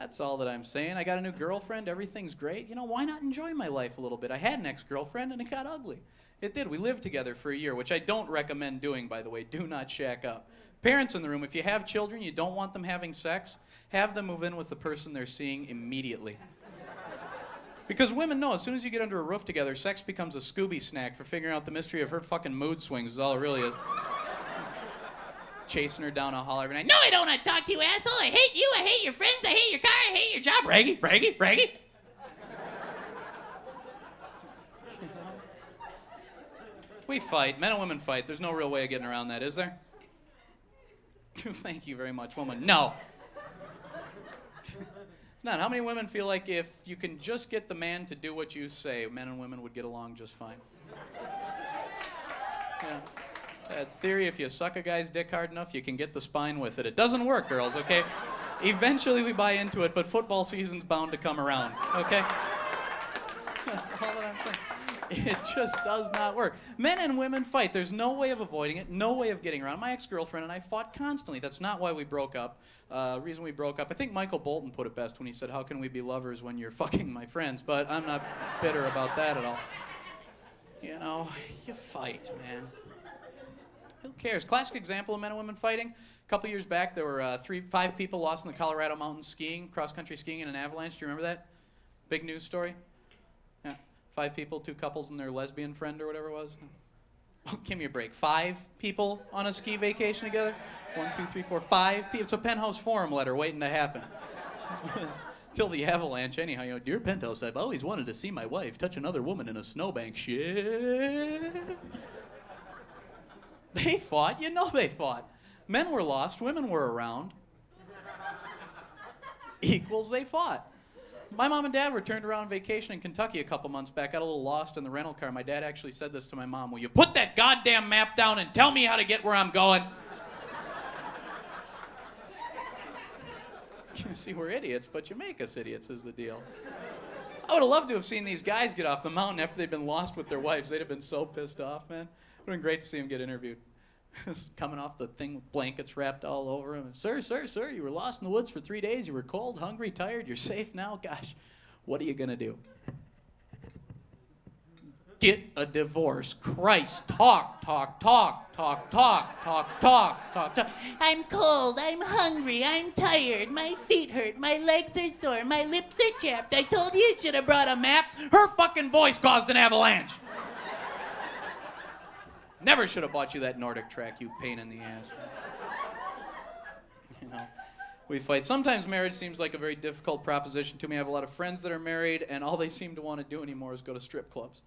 That's all that I'm saying. I got a new girlfriend. Everything's great. You know, why not enjoy my life a little bit? I had an ex girlfriend and it got ugly. It did. We lived together for a year, which I don't recommend doing, by the way. Do not shack up. Parents in the room, if you have children, you don't want them having sex, have them move in with the person they're seeing immediately. Because women know as soon as you get under a roof together, sex becomes a Scooby snack for figuring out the mystery of her fucking mood swings, is all it really is. Chasing her down a hall every night. No, I don't want to talk to you, asshole. I hate. I hate your friends. I hate your car. I hate your job. Raggy, raggy, raggy. we fight. Men and women fight. There's no real way of getting around that, is there? Thank you very much, woman. No. None. How many women feel like if you can just get the man to do what you say, men and women would get along just fine? Yeah. That theory, if you suck a guy's dick hard enough, you can get the spine with it. It doesn't work, girls, okay? Eventually we buy into it, but football season's bound to come around, okay? That's all that I'm saying. It just does not work. Men and women fight. There's no way of avoiding it, no way of getting around. My ex girlfriend and I fought constantly. That's not why we broke up. Uh, reason we broke up, I think Michael Bolton put it best when he said, How can we be lovers when you're fucking my friends? But I'm not bitter about that at all. You know, you fight, man. Who cares? Classic example of men and women fighting. A couple years back, there were uh, three, five people lost in the Colorado mountains skiing, cross country skiing in an avalanche. Do you remember that? Big news story. Yeah, five people, two couples, and their lesbian friend or whatever it was. Oh, give me a break. Five people on a ski vacation together? One, two, three, four, five people. It's a penthouse forum letter waiting to happen. Till the avalanche, anyhow. You know, dear penthouse, I've always wanted to see my wife touch another woman in a snowbank. Shit. They fought. You know they fought. Men were lost. Women were around. Equals they fought. My mom and dad were turned around on vacation in Kentucky a couple months back. Got a little lost in the rental car. My dad actually said this to my mom Will you put that goddamn map down and tell me how to get where I'm going? You see, we're idiots, but you make us idiots, is the deal. I would have loved to have seen these guys get off the mountain after they'd been lost with their wives. They'd have been so pissed off, man. It would have been great to see them get interviewed. Coming off the thing with blankets wrapped all over him. Sir, sir, sir, you were lost in the woods for three days. You were cold, hungry, tired. You're safe now. Gosh, what are you going to do? Get a divorce. Christ, talk, talk, talk, talk, talk, talk, talk, talk, talk. I'm cold, I'm hungry, I'm tired, my feet hurt, my legs are sore, my lips are chapped. I told you you should have brought a map. Her fucking voice caused an avalanche. Never should have bought you that NordicTrack, you pain in the ass. You know, we fight. Sometimes marriage seems like a very difficult proposition to me. I have a lot of friends that are married, and all they seem to want to do anymore is go to strip clubs.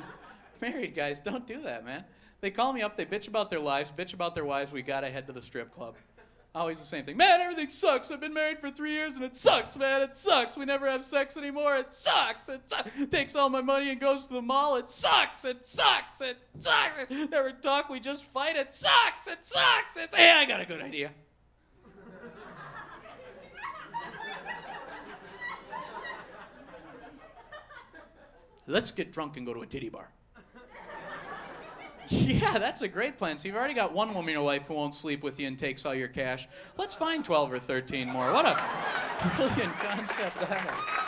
married guys don't do that, man. They call me up, they bitch about their lives, bitch about their wives. We gotta head to the strip club. Always the same thing. Man, everything sucks. I've been married for three years and it sucks, man. It sucks. We never have sex anymore. It sucks. It sucks. Takes all my money and goes to the mall. It sucks. It sucks. It sucks. Never talk. We just fight. It sucks. It sucks. It's. Hey, I got a good idea. Let's get drunk and go to a titty bar. Yeah, that's a great plan. So you've already got one woman in your life who won't sleep with you and takes all your cash. Let's find 12 or 13 more. What a brilliant concept that is.